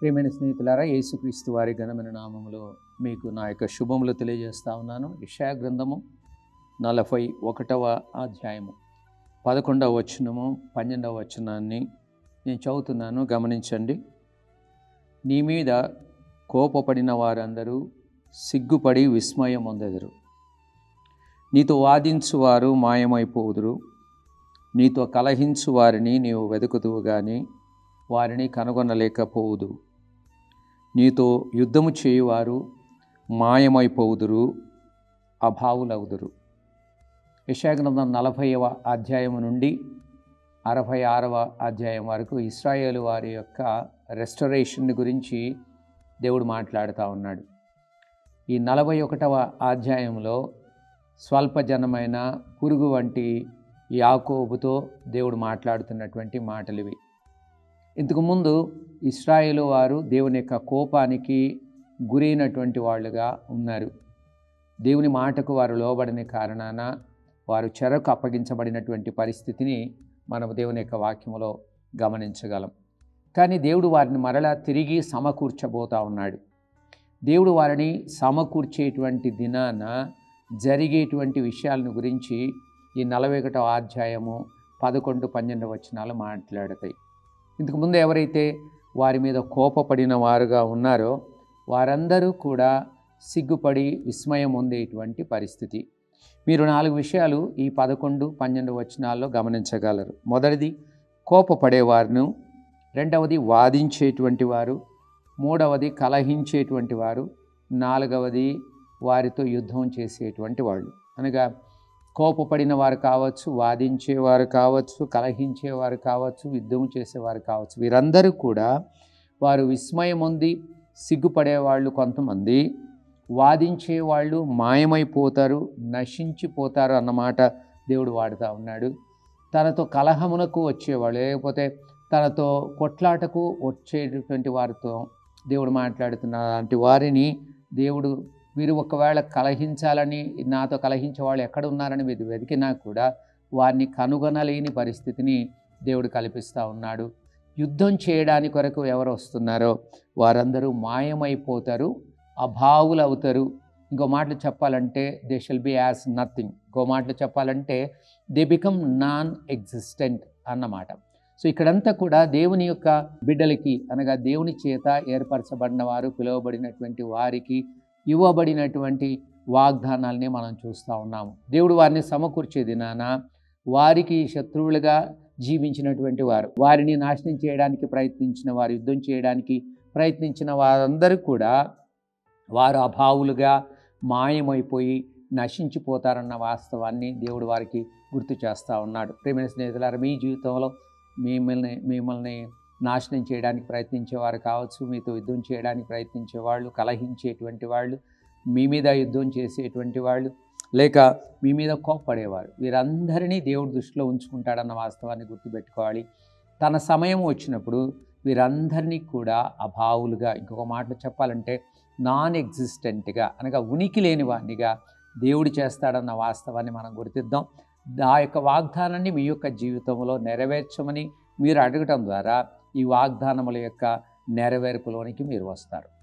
ప్రియమైన స్నేహితులారా యేసుక్రీస్తు వారి ఘనమైన నామములో మీకు నా యొక్క శుభములు తెలియజేస్తా ఉన్నాను. ఇషయా గ్రంథము నలభై ఒకటవ అధ్యాయము. పదకొండవ వచనము పన్నెండవ వచనాన్ని నేను చదువుతున్నాను. గమనించండి. నీ మీద కోపపడిన వారందరూ సిగ్గుపడి విస్మయం పొందెదరు. నీతో వాదించువారు మాయమైపోదురు. నీతో కలహించు వారిని నీవు వెతుకుతువు కానీ వారిని కనుగొనలేకపోవుదు నీతో యుద్ధము చేయువారు మాయమైపోవుదురు అభావులవుదురు. యశాగ్రంథం నలభైవ అధ్యాయం నుండి అరవై ఆరవ అధ్యాయం వరకు ఇస్రాయేల్ వారి యొక్క రెస్టరేషన్ గురించి దేవుడు మాట్లాడుతూ ఉన్నాడు. ఈ నలభై ఒకటవ అధ్యాయంలో స్వల్పజనమైన పురుగు వంటి యాకోబుతో దేవుడు మాట్లాడుతున్నటువంటి మాటలు ఇవి ఇంతకుముందు ఇస్రాయేలు వారు దేవుని యొక్క కోపానికి గురైనటువంటి వాళ్ళుగా ఉన్నారు. దేవుని మాటకు వారు లోబడిన కారణాన వారు చెరకు అప్పగించబడినటువంటి పరిస్థితిని మనం దేవుని యొక్క వాక్యములో గమనించగలం. కానీ దేవుడు వారిని మరలా తిరిగి సమకూర్చబోతా ఉన్నాడు. దేవుడు వారిని సమకూర్చేటువంటి దినాన జరిగేటువంటి విషయాలను గురించి ఈ నలభై ఒకటో అధ్యాయము పదకొండు పన్నెండు వచనాలు మాట్లాడతాయి. ఇంతకుముందు ఎవరైతే వారి మీద కోపపడిన వారుగా ఉన్నారో వారందరూ కూడా సిగ్గుపడి విస్మయం పొందేటువంటి పరిస్థితి. మీరు నాలుగు విషయాలు ఈ పదకొండు పన్నెండు వచనాల్లో గమనించగలరు. మొదటిది కోపపడేవారును. రెండవది వాదించేటువంటి వారు. మూడవది కలహించేటువంటి వారు. నాలుగవది వారితో యుద్ధం చేసేటువంటి వాళ్ళు. అనగా కోపపడిన వారు కావచ్చు వాదించేవారు కావచ్చు కలహించేవారు కావచ్చు యుద్ధం చేసేవారు కావచ్చు వీరందరూ కూడా వారు విస్మయం ఉంది సిగ్గుపడేవాళ్ళు కొంతమంది. వాదించే వాళ్ళు మాయమైపోతారు నశించిపోతారు అన్నమాట దేవుడు వాడుతూ ఉన్నాడు. తనతో కలహమునకు వచ్చేవాళ్ళు లేకపోతే తనతో కొట్లాటకు వచ్చేటటువంటి వారితో దేవుడు మాట్లాడుతున్న అలాంటి వారిని దేవుడు మీరు ఒకవేళ కలహించాలని నాతో కలహించే వాళ్ళు ఎక్కడ ఉన్నారని మీరు వెతికినా కూడా వారిని కనుగొనలేని పరిస్థితిని దేవుడు కల్పిస్తూ ఉన్నాడు. యుద్ధం చేయడానికి కొరకు ఎవరు వస్తున్నారో వారందరూ మాయమైపోతారు అభావులు అవుతారు. ఇంకో మాటలు చెప్పాలంటే they shall be as nothing ఇంకో మాటలు చెప్పాలంటే దే బికమ్ నాన్ ఎగ్జిస్టెంట్ అన్నమాట. సో ఇక్కడంతా కూడా దేవుని యొక్క బిడ్డలకి అనగా దేవుని చేత ఏర్పరచబడిన వారు పిలువబడినటువంటి వారికి ఇవ్వబడినటువంటి వాగ్దానాల్ని మనం చూస్తూ ఉన్నాము. దేవుడు వారిని సమకూర్చే దినాన వారికి శత్రువులుగా జీవించినటువంటి వారు వారిని నాశనం చేయడానికి ప్రయత్నించిన వారు యుద్ధం చేయడానికి ప్రయత్నించిన వారందరూ కూడా వారు అభావులుగా మాయమైపోయి నశించిపోతారన్న వాస్తవాన్ని దేవుడు వారికి గుర్తు చేస్తూ ఉన్నాడు. ప్రేమైన స్నేహితులారు మీ జీవితంలో మిమ్మల్ని మిమ్మల్ని నాశనం చేయడానికి ప్రయత్నించేవారు కావచ్చు మీతో యుద్ధం చేయడానికి ప్రయత్నించే వాళ్ళు కలహించేటువంటి వాళ్ళు మీ మీద యుద్ధం చేసేటువంటి వాళ్ళు లేక మీ మీద కోప్పడేవారు. వీరందరినీ దేవుడు దృష్టిలో ఉంచుకుంటాడన్న వాస్తవాన్ని గుర్తుపెట్టుకోవాలి. తన సమయం వచ్చినప్పుడు వీరందరినీ కూడా అభావులుగా ఇంకొక మాటలు చెప్పాలంటే నాన్ ఎగ్జిస్టెంట్గా అనగా ఉనికి లేని వాడినిగా దేవుడు చేస్తాడన్న వాస్తవాన్ని మనం గుర్తిద్దాం. ఆ యొక్క వాగ్దానాన్ని మీ యొక్క జీవితంలో నెరవేర్చమని మీరు అడగటం ద్వారా ఈ వాగ్దానముల యొక్క నెరవేర్పులోనికి మీరు వస్తారు.